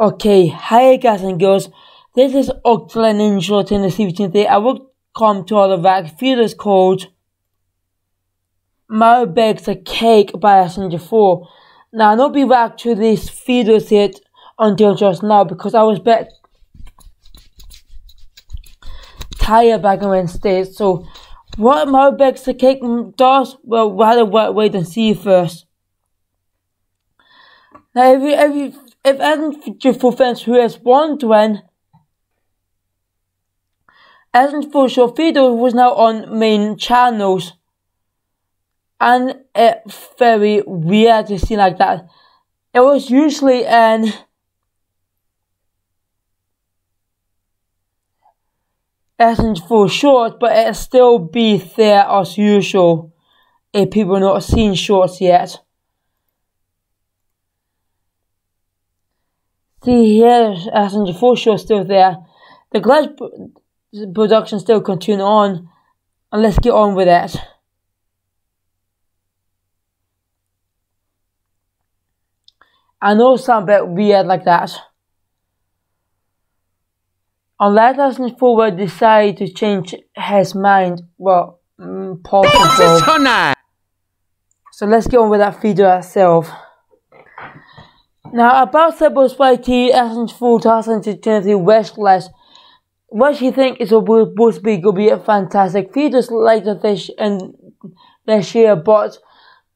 Okay, hi guys and girls. This is Octala Ninja Tennessee today. I will come to all the back feeders called Mario Bakes a Cake by Messenger 4. Now, I'll not be back to this feeders yet until just now because I was back tired back on Wednesday. So, what Mario Bakes a Cake does, well, we'll to wait and see first. Now, if you, if you, if for fans who has won Adam for sure video was now on main channels. And it's very weird to see like that. It was usually an for short, but it'll still be there as usual if people not seen shorts yet. See here, Passenger 4 show still there. The glass production still continue on. And let's get on with that. I know it sounds a bit weird like that. Unless 4 will decide to change his mind, well, mm, possible. So let's get on with that video itself. Now, about Sebos YT Essence Full 2023 Westless, what she think is supposed to be going to be a fantastic fetus later this and this year, but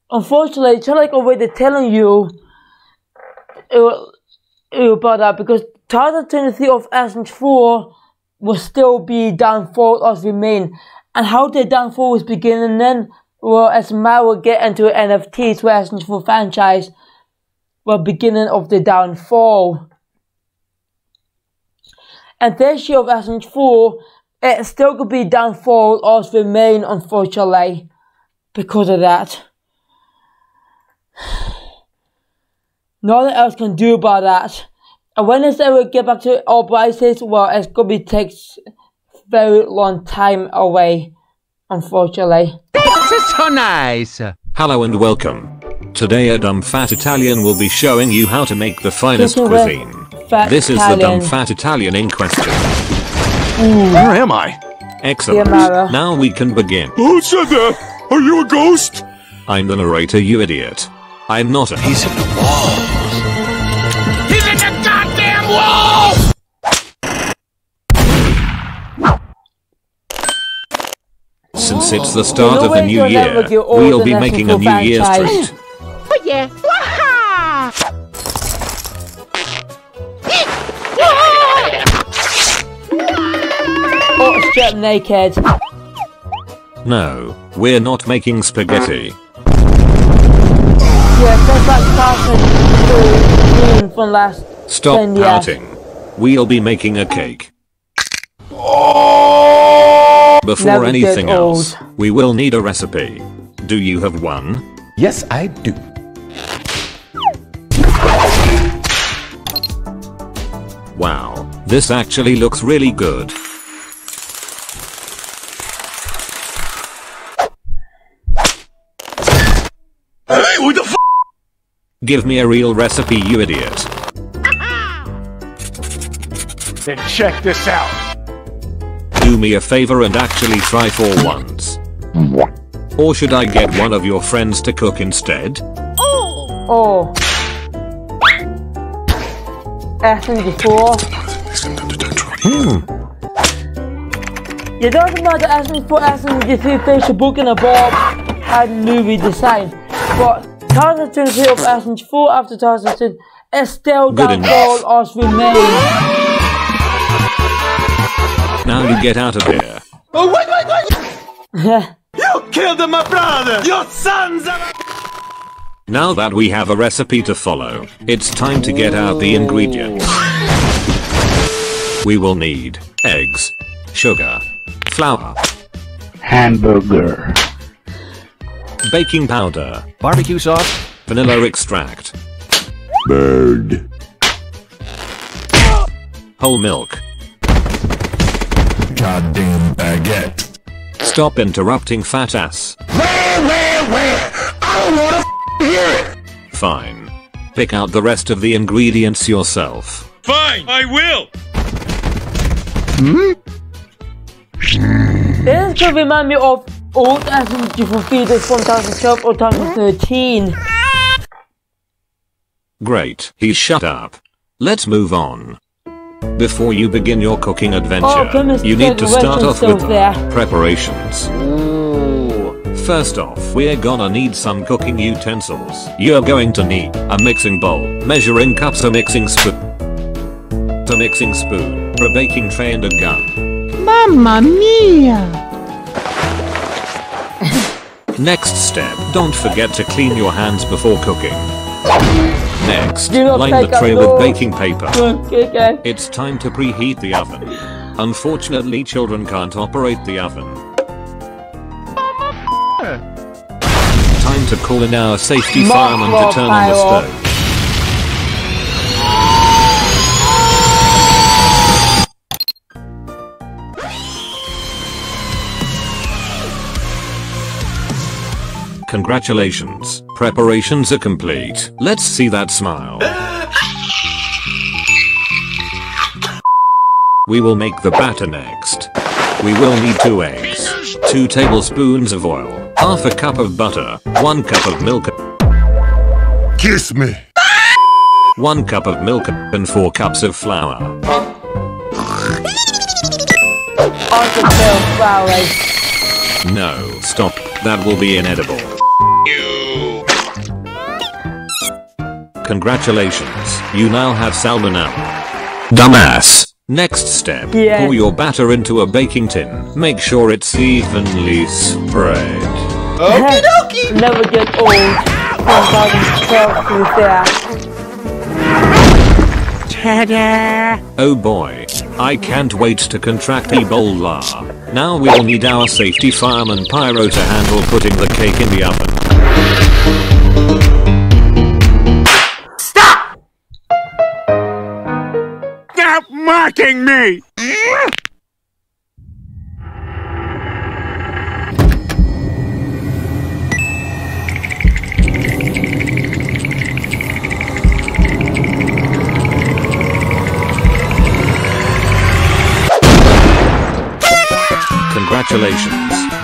unfortunately, just like already telling you uh, about that, because 2023 of Essence 4 will still be downfall as remain, and how the downfall was beginning then, well, as Mal will get into NFTs for Essence 4 franchise well, beginning of the downfall. And this year of Essence 4, it still could be downfall or remain, unfortunately, because of that. Nothing else can do about that. And when it's ever get back to all prices, well, it's gonna be takes very long time away, unfortunately. This is so nice! Hello and welcome. Today a dumb fat Italian will be showing you how to make the finest cuisine. This is the dumb fat Italian in question. Ooh. Where am I? Excellent. Now we can begin. Who said that? Are you a ghost? I'm the narrator, you idiot. I'm not a- He's in the walls. He's in the goddamn wall! Since it's the start of the new year, we'll be making a New Year's treat. Yeah. Strip naked. No, we're not making spaghetti. Yeah, just like Carson from last Stop 10 years. pouting. We'll be making a cake. Before Never anything else, we will need a recipe. Do you have one? Yes, I do. Wow, this actually looks really good. Hey, what the f- Give me a real recipe, you idiot. Then check this out. Do me a favor and actually try for once. Or should I get one of your friends to cook instead? Oh. oh. SMG4. It doesn't matter SMG4, SMG3, facial book and a bob had movie design. But 2023 of SMG4 after 2002 is still Good downfall as remain. Now you get out of here. Oh, wait, wait, wait! You killed my brother! Your sons of a- Now that we have a recipe to follow, it's time to get out the ingredients. We will need eggs, sugar, flour, hamburger, baking powder, Barbecue sauce? vanilla extract, bird, whole milk. Goddamn baguette. Stop interrupting fat ass. Where, where, where? I don't wanna hear it! Fine. Pick out the rest of the ingredients yourself. Fine, I will. Hmm? This could remind me of old SMG for Feeders from 2012 or 2013. Great, he shut up. Let's move on. Before you begin your cooking adventure, oh, you need to start off with preparations. Ooh. First off, we're gonna need some cooking utensils. You're going to need a mixing bowl, measuring cups, a mixing spoon, a mixing spoon, a baking tray and a gun. Mamma mia! Next step, don't forget to clean your hands before cooking. Next, line the tray with baking paper. Okay. It's time to preheat the oven. Unfortunately, children can't operate the oven. To call in our safety fireman to turn on the stove. Congratulations, preparations are complete. Let's see that smile. We will make the batter next. We will need 2 eggs, 2 tablespoons of oil, half a cup of butter, 1 cup of milk. Kiss me. 1 cup of milk and 4 cups of flour. No, stop. That will be inedible. Congratulations, you now have salmonella. Dumbass. Next step, yeah. pour your batter into a baking tin. Make sure it's evenly spread. Okie dokie! Never get old. Oh boy, I can't wait to contract Ebola. Now we'll need our safety fireman Pyro to handle putting the cake in the oven. Mocking me! Congratulations.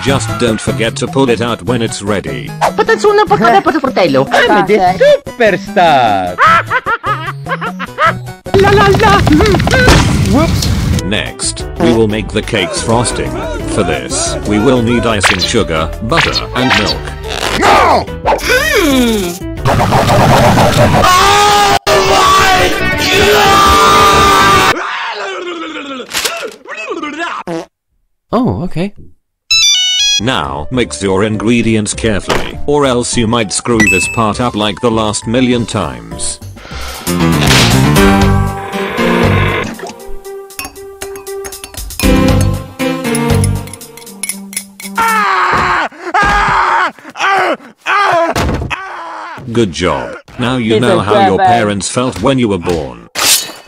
Just don't forget to pull it out when it's ready. Patatsunan pa kada pa fratello. Ah, I'm the eh. superstar. la la la. Whoops! Next, we will make the cake's frosting. For this, we will need icing sugar, butter, and milk. No! Mm. Oh, okay. Now, mix your ingredients carefully, or else you might screw this part up like the last million times. Good job. Now you know how your parents felt when you were born.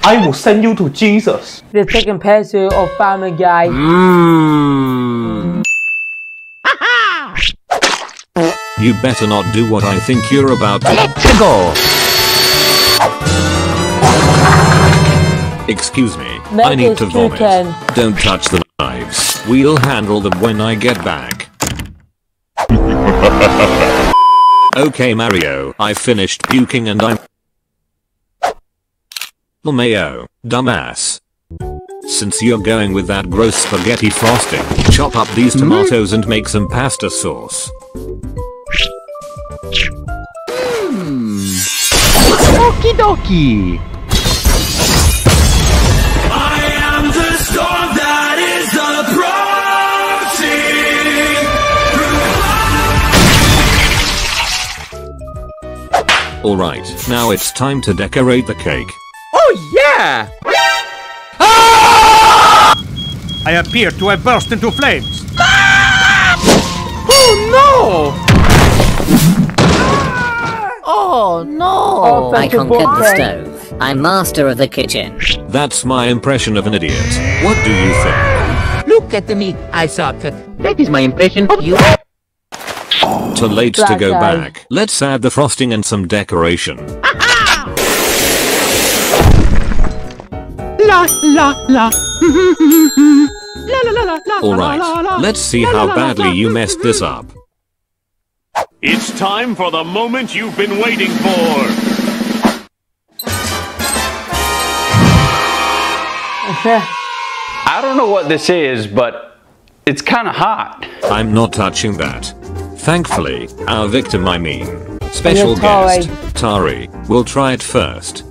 I will send you to Jesus. The second picture of Family Guy. Mm. you better not do what I think you're about to. Let's go. Excuse me. I need to vomit. Don't touch the knives. We'll handle them when I get back. Okay Mario, I finished puking and I'm Mayo, dumbass. Since you're going with that gross spaghetti frosting, chop up these mm-hmm. tomatoes mm -hmm. and make some pasta sauce. Hmm. Okie dokie. Alright, now it's time to decorate the cake. Oh yeah! Ah! I appear to have burst into flames. Ah! Oh no! Oh no! Oh, I conquered the stove. I'm master of the kitchen. That's my impression of an idiot. What do you think? Look at me, I thought. That is my impression of you. Too late Black to go guy. back. Let's add the frosting and some decoration. La la la. la la la la. All right, let's see how badly you messed this up. It's time for the moment you've been waiting for. I don't know what this is, but it's kind of hot. I'm not touching that. Thankfully, our victim, I mean, special guest, Tari, will try it first.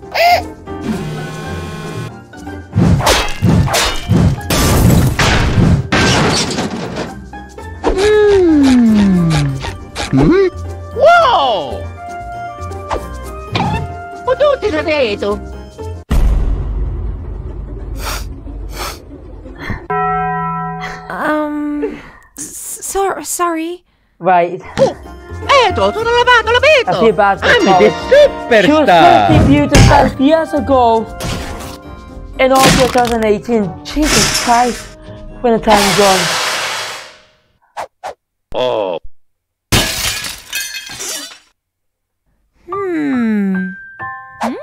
Hmm? Wow! Potuti na dito. Um, so sorry. Right. Oh, eto, sono lavato l'abito. I feel bad for I'm the superstar. She was 50 beautiful years ago. In August 2018. Jesus Christ. When the time's gone. Oh. Hmm. Hmm?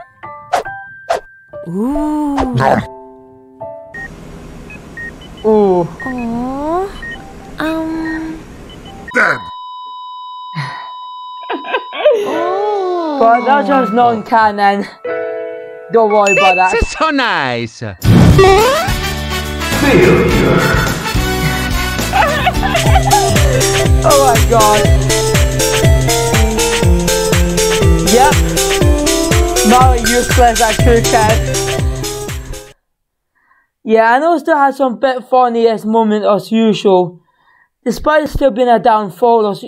Ooh. Ooh. That was non-canon. Don't worry about that. It's so nice. Oh my god. Yep. Now useless at cricket. Yeah, I know still has some bit funniest moment as usual. Despite still being a downfall as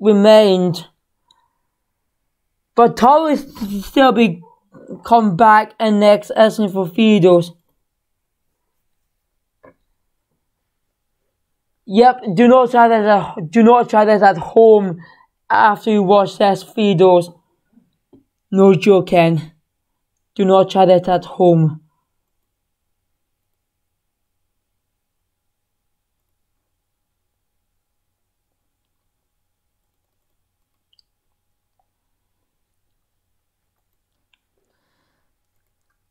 remained. But Torres still be come back and next asking for videos. Yep, do not try that at, do not try that at home after you watch these videos. No joking. Do not try that at home.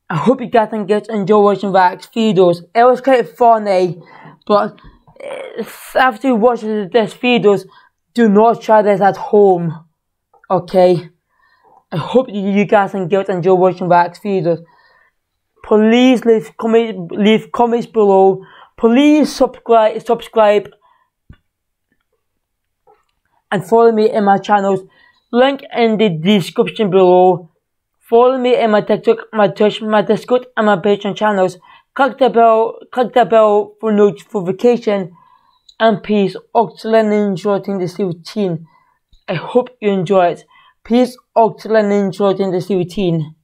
I hope you guys can get enjoy watching Vax videos. It was quite funny, but uh, after you watch these videos, do not try this at home. Okay? I hope you guys can get enjoy watching Vax videos. Please leave comment leave comments below. Please subscribe subscribe and follow me in my channels. Link in the description below. Follow me in my TikTok, my Twitch, my Discord, and my Patreon channels. Click the bell, click the bell for notification. And peace, excellent enjoying this routine. I hope you enjoy it. Peace, excellent enjoying this routine.